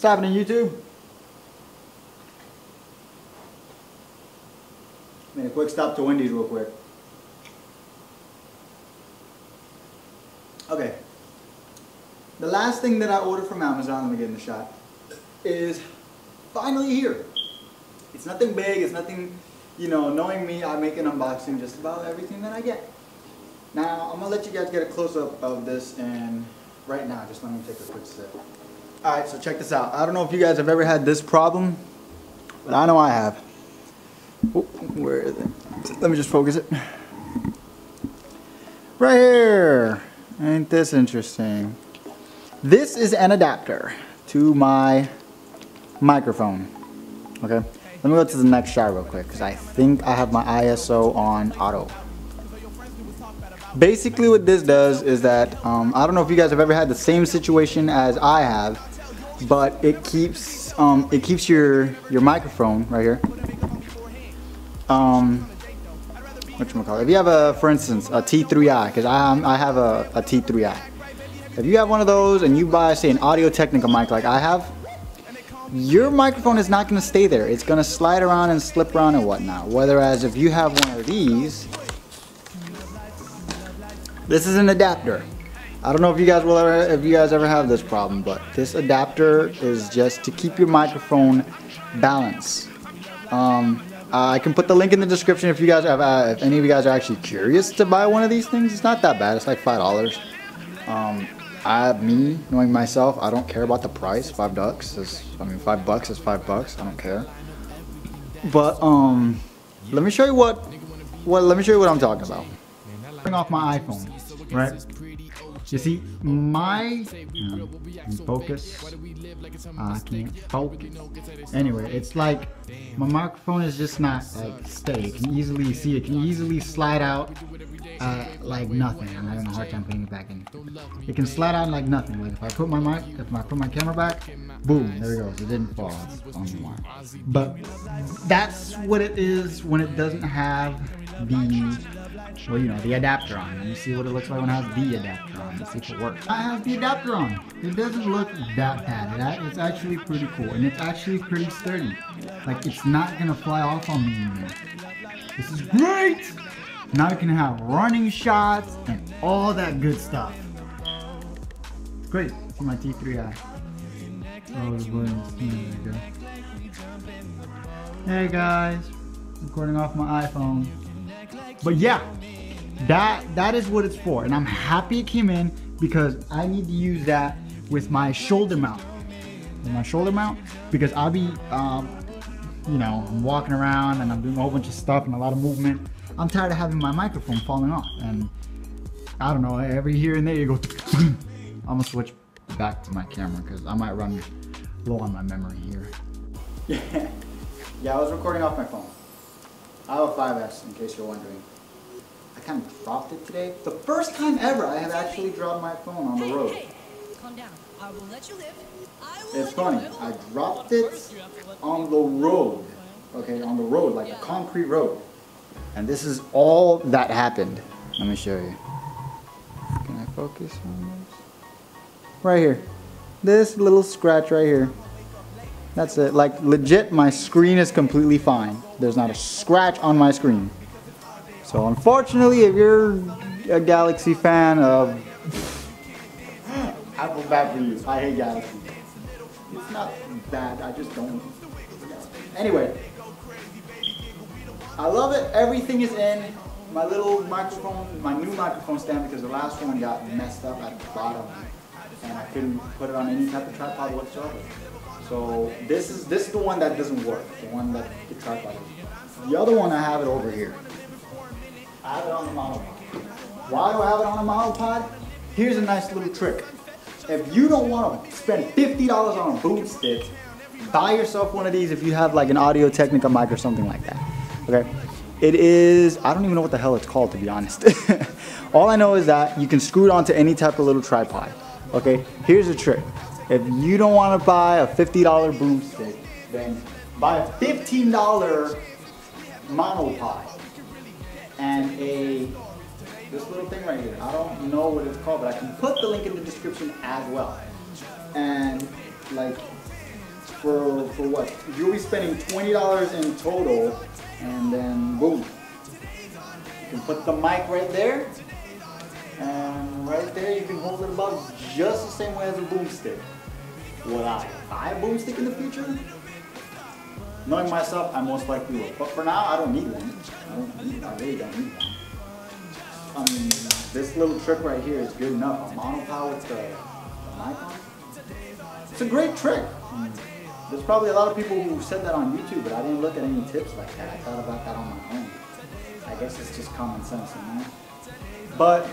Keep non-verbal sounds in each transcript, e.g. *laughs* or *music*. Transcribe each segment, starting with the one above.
What's happening, YouTube? Made a quick stop to Wendy's real quick. Okay. The last thing that I ordered from Amazon, let me get in the shot, is finally here. It's nothing big, it's nothing, you know, knowing me, I make an unboxing just about everything that I get. Now, I'm gonna let you guys get a close-up of this and right now, just let me take a quick sip. Alright, so check this out. I don't know if you guys have ever had this problem, but I know I have. Oh, where is it? Let me just focus it. Right here. Ain't this interesting? This is an adapter to my microphone. Okay, let me go to the next shot real quick because I think I have my ISO on auto. Basically what this does is that, um, I don't know if you guys have ever had the same situation as I have, but it keeps, um, it keeps your, your microphone right here. Um, whatchamacallit. If you have a, for instance, a T3i, because I, I have a, a T3i. If you have one of those and you buy, say, an Audio-Technica mic like I have, your microphone is not going to stay there. It's going to slide around and slip around and whatnot. Whereas if you have one of these, this is an adapter. I don't know if you guys will ever, if you guys ever have this problem, but this adapter is just to keep your microphone balanced. Um, I can put the link in the description if you guys have, uh, if any of you guys are actually curious to buy one of these things. It's not that bad. It's like five dollars. Um, I, me, knowing myself, I don't care about the price. Five bucks is, I mean, five bucks is five bucks. I don't care. But um, let me show you what, what. Let me show you what I'm talking about. Turning off my iPhone, right? You see, my uh, focus. Uh, I can't focus. Anyway, it's like my microphone is just not like stay. You can easily see it can easily slide out uh, like nothing. I'm having a hard time putting it back in. It can slide out like nothing. Like if I put my mic, if I put my camera back, boom, there it goes. It didn't fall. It's on the line. But that's what it is when it doesn't have the well, you know, the adapter on. Let me see what it looks like when I have the adapter on. Let's see if it works. Ah, I have the adapter on. It doesn't look that bad. It's actually pretty cool. And it's actually pretty sturdy. Like, it's not going to fly off on me anymore. This is great! Now I can have running shots and all that good stuff. Great. See my T3i. Oh, the buttons. There go. Hey guys. Recording off my iPhone. But yeah, that that is what it's for. And I'm happy it came in because I need to use that with my shoulder mount. With my shoulder mount because I'll be, um, you know, I'm walking around and I'm doing a whole bunch of stuff and a lot of movement. I'm tired of having my microphone falling off. And I don't know, every here and there you go. *clears throat* I'm gonna switch back to my camera because I might run low on my memory here. Yeah, *laughs* yeah, I was recording off my phone. I have a 5S in case you're wondering. I kind of dropped it today. The first time ever I have actually dropped my phone on the road. Hey, calm down. I will let you live. I will It's funny. I dropped it on the road. Okay, on the road, like a concrete road. And this is all that happened. Let me show you. Can I focus on this? Right here. This little scratch right here. That's it. Like legit, my screen is completely fine. There's not a scratch on my screen. So unfortunately, if you're a Galaxy fan of Apple bad for you. I hate Galaxy. It's not bad. I just don't. Anyway, I love it. Everything is in. My little microphone, my new microphone stand because the last one got messed up at the bottom, and I couldn't put it on any type of tripod whatsoever. So this is this is the one that doesn't work. The one that the tripod is. The other one I have it over here. Have it on the monopod. Why do I have it on a monopod? Here's a nice little trick. If you don't want to spend $50 on a boom stick, buy yourself one of these if you have like an Audio Technica mic or something like that. Okay? It is, I don't even know what the hell it's called to be honest. *laughs* All I know is that you can screw it onto any type of little tripod. Okay? Here's the trick. If you don't want to buy a $50 boom stick, then buy a $15 monopod and a this little thing right here. I don't know what it's called, but I can put the link in the description as well. And like for for what? You'll be spending twenty dollars in total, and then boom, you can put the mic right there, and right there you can hold it above just the same way as a boomstick. Will I buy a boomstick in the future? Knowing myself, I most likely will. But for now, I don't need one. I don't need. I really don't need one. I mean, this little trick right here is good enough. A monopod with the, the mic on. It's a great trick. There's probably a lot of people who said that on YouTube, but I didn't look at any tips like that. I thought about that on my own. I guess it's just common sense, you know? But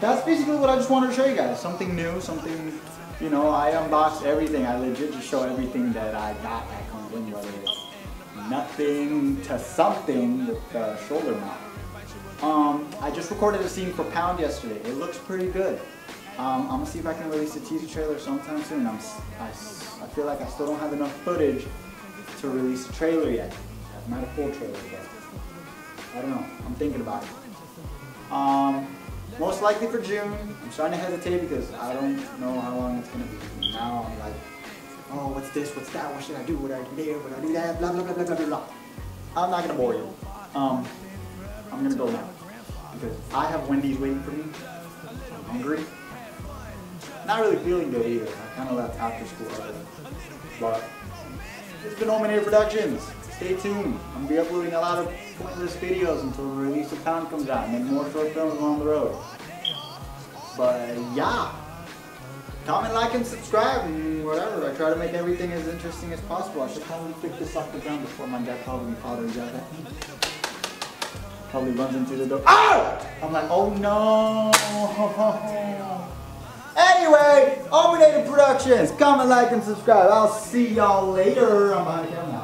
that's basically what I just wanted to show you guys. Something new, something, you know, I unboxed everything. I legit just show everything that I got that in, whether it's nothing to something with the shoulder mount. Um, I just recorded a scene for Pound yesterday. It looks pretty good. Um, I'm gonna see if I can release a teaser trailer sometime soon. I'm, I, I feel like I still don't have enough footage to release a trailer yet. Not a full trailer yet. I don't know. I'm thinking about it. Um, most likely for June. I'm starting to hesitate because I don't know how long it's gonna be. Now I'm like, oh, what's this? What's that? What should I do? What I do there? What I do that? Blah blah blah blah blah blah. I'm not gonna bore you. Um, I'm gonna go now because I have Wendy's waiting for me. I'm hungry. Not really feeling good either. I kind of left after school early. But it's been Omenater Productions. Stay tuned. I'm gonna be uploading a lot of pointless videos until the release of Pound comes out, and then more short films along the road. But yeah, comment, like, and subscribe, and whatever. I try to make everything as interesting as possible. I should probably pick this off the ground before my dad probably father yells at me. Probably runs into the door. Oh! I'm like, oh no! *laughs* Anyway, Omenater Productions. Comment, like, and subscribe. I'll see y'all later. I'm out here now.